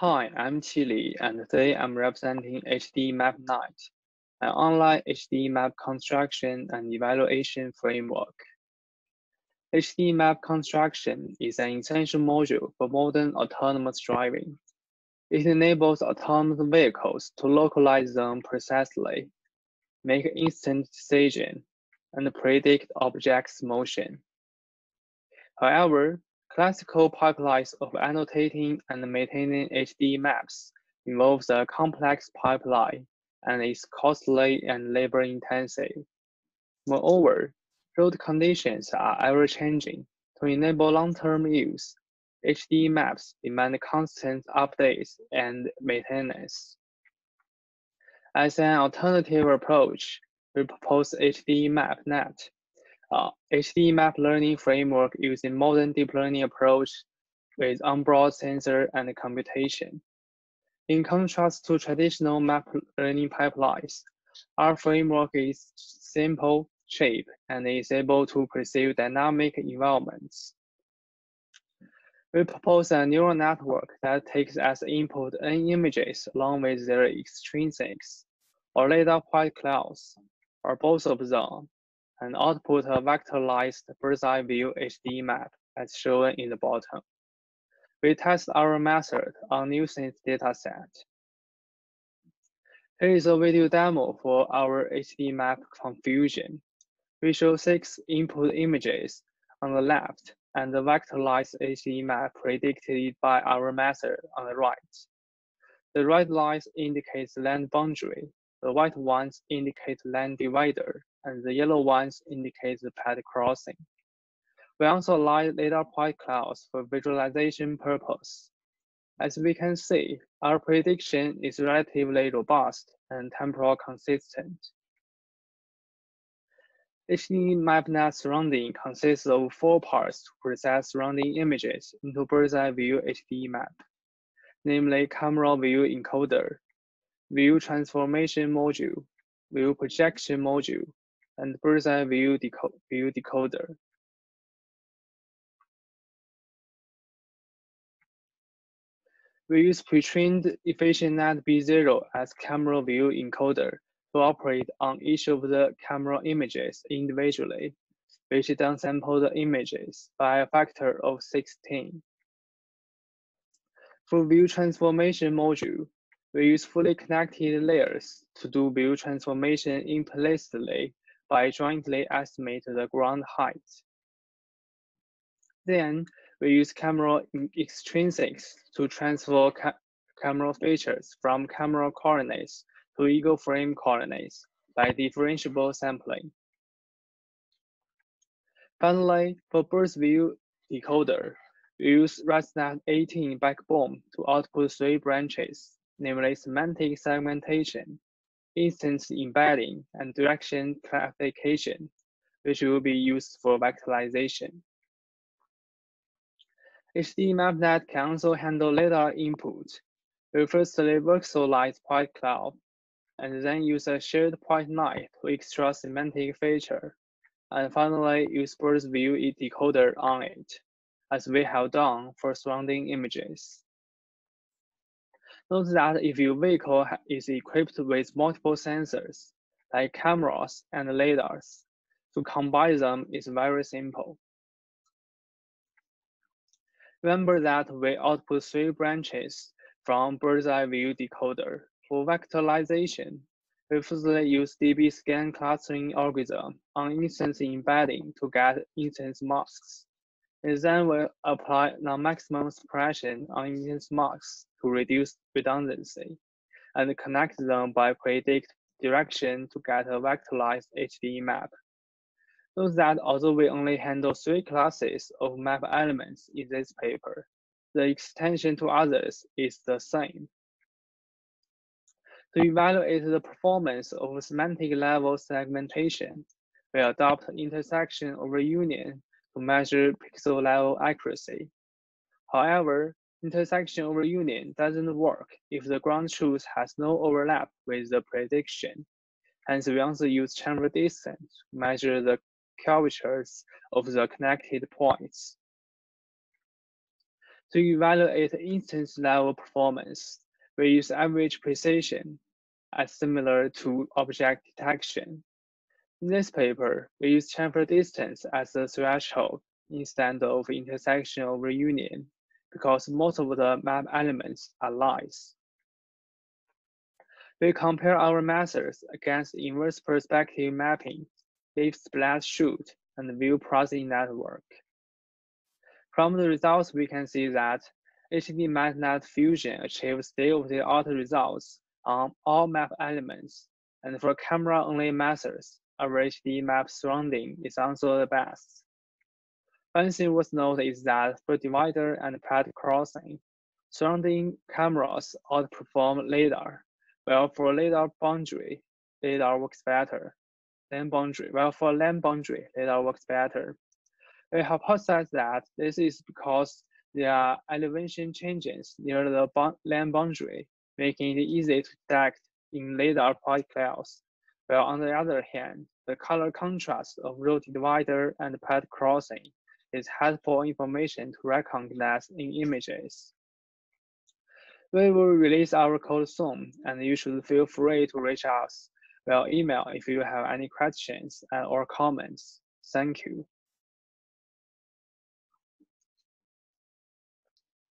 Hi, I'm Qi and today I'm representing HD Map Night, an online HD map construction and evaluation framework. HD map construction is an essential module for modern autonomous driving. It enables autonomous vehicles to localize them precisely, make instant decision, and predict objects' motion. However, Classical pipelines of annotating and maintaining HD maps involves a complex pipeline and is costly and labor-intensive. Moreover, road conditions are ever-changing. To enable long-term use, HD maps demand constant updates and maintenance. As an alternative approach, we propose HD MapNet, uh, HD map learning framework using modern deep learning approach with onboard sensor and computation. In contrast to traditional map learning pipelines, our framework is simple, cheap, and is able to perceive dynamic environments. We propose a neural network that takes as input n images along with their extrinsics, or LiDAR point clouds, or both of them, and output a vectorized bird's-eye view HD map as shown in the bottom. We test our method on nuScenes dataset. Here is a video demo for our HD MapNet Fusion. We show six input images on the left and the vectorized HD map predicted by our method on the right. The red lines indicate lane boundary, the white ones indicate lane divider, and the yellow ones indicate the path crossing. We also align data point clouds for visualization purpose. As we can see, our prediction is relatively robust and temporal consistent. HD MapNet surrounding consists of four parts to process surrounding images into bird's-eye view HD map, namely camera view encoder, view transformation module, view projection module, and bird's-eye view, deco view decoder. We use pre-trained EfficientNet B0 as camera view encoder to operate on each of the camera images individually, which downsample the images by a factor of 16. For view transformation module, we use fully connected layers to do view transformation implicitly by jointly estimate the ground height. Then we use camera extrinsics to transfer ca camera features from camera coordinates to ego frame coordinates by differentiable sampling. Finally, for bird's view decoder, we use ResNet 18 backbone to output three branches, namely semantic segmentation, instance embedding, and direction clarification, which will be used for vectorization. HD MapNet can also handle LiDAR input. We firstly voxelize point cloud, and then use a shared PointNet to extract semantic feature, and finally use bird's view decoder on it, as we have done for surrounding images. Note that if your vehicle is equipped with multiple sensors, like cameras and LiDARs, to combine them is very simple. Remember that we output three branches from bird's eye view decoder. For vectorization, we firstly use DBSCAN clustering algorithm on instance embedding to get instance masks. Then we apply non-maximum suppression on instance masks to reduce redundancy, and connect them by predict direction to get a vectorized HD map. Note that although we only handle three classes of map elements in this paper, the extension to others is the same. To evaluate the performance of semantic level segmentation, we adopt intersection over union to measure pixel level accuracy. However, intersection over union doesn't work if the ground truth has no overlap with the prediction. Hence, we also use chamfer distance to measure the curvatures of the connected points. To evaluate instance level performance, we use average precision as similar to object detection. In this paper, we use chamfer distance as the threshold instead of intersection intersectional reunion because most of the map elements are lines. We compare our methods against inverse perspective mapping, Lift-Splat-Shoot, and View Parsing Network. From the results, we can see that HD MapNet Fusion achieves state-of-the-art results on all map elements, and for camera-only methods, our HD map surrounding is also the best. One thing worth note is that for divider and path crossing, surrounding cameras outperform LiDAR, while for LiDAR boundary, LiDAR works better. Land boundary, well for lane boundary, LiDAR works better. We hypothesize that this is because there are elevation changes near the lane boundary, making it easy to detect in LiDAR point clouds. While on the other hand, the color contrast of road divider and path crossing is helpful information to recognize in images. We will release our code soon, and you should feel free to reach us via email if you have any questions uh, or comments. Thank you.